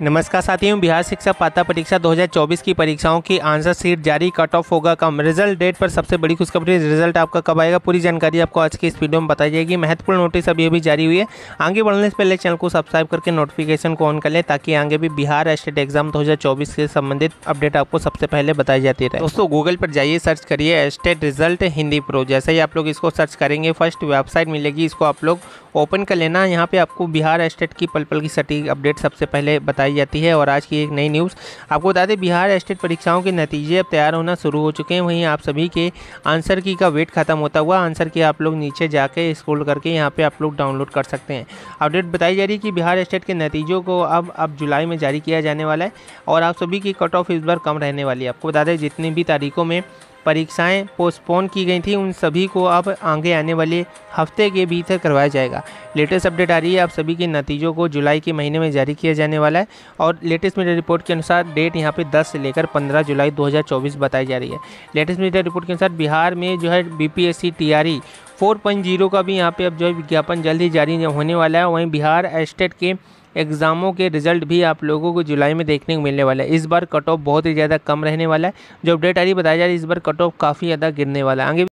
नमस्कार साथियों, बिहार शिक्षा पात्रता परीक्षा 2024 की परीक्षाओं की आंसर सीट जारी कट ऑफ़ होगा कम रिज़ल्ट डेट पर सबसे बड़ी खुशखबरी रिज़ल्ट आपका कब आएगा? पूरी जानकारी आपको आज की इस वीडियो में बताई जाएगी। महत्वपूर्ण नोटिस अभी अभी जारी हुई है। आगे बढ़ने से पहले चैनल को सब्सक्राइब करके नोटिफिकेशन को ऑन कर लें, ताकि आगे भी बिहार स्टेट एग्ज़ाम दो से संबंधित अपडेट आपको सबसे पहले बताई जाती रहे। दोस्तों गूगल पर जाइए सर्च करिए स्टेट रिज़ल्ट हिंदी प्रो जैसे ही आप लोग इसको सर्च करेंगे फ़र्स्ट वेबसाइट मिलेगी, इसको आप लोग ओपन कर लेना। यहाँ पे आपको बिहार स्टेट की पल पल की सटीक अपडेट सबसे पहले बताई जाती है और आज की एक नई न्यूज़। आपको बता दें, बिहार स्टेट परीक्षाओं के नतीजे अब तैयार होना शुरू हो चुके हैं। वहीं आप सभी के आंसर की का वेट खत्म होता हुआ आंसर की आप लोग नीचे जाके स्क्रॉल करके यहाँ पे आप लोग डाउनलोड कर सकते हैं। अपडेट बताई जा रही है कि बिहार स्टेट के नतीजों को अब अब जुलाई में जारी किया जाने वाला है और आप सभी की कट ऑफ़ इस बार कम रहने वाली है। आपको बता दें, जितनी भी तारीखों में परीक्षाएँ पोस्टपोन की गई थी, उन सभी को अब आगे आने वाले हफ़्ते के भीतर करवाया जाएगा। लेटेस्ट अपडेट आ रही है, आप सभी के नतीजों को जुलाई के महीने में जारी किया जाने वाला है और लेटेस्ट मीडिया रिपोर्ट के अनुसार डेट यहाँ पे 10 से लेकर 15 जुलाई 2024 बताई जा रही है। लेटेस्ट मीडिया रिपोर्ट के अनुसार बिहार में जो है B P S C T R E four point zero का भी यहाँ पे अब जो है विज्ञापन जल्द ही जारी होने वाला है। वहीं बिहार स्टेट के एग्ज़ामों के रिज़ल्ट भी आप लोगों को जुलाई में देखने को मिलने वाला है। इस बार कट ऑफ़ बहुत ही ज़्यादा कम रहने वाला है। जो अपडेट आ रही बताया जा रही है, इस बार कट ऑफ़ काफ़ी ज़्यादा गिरने वाला है। आगे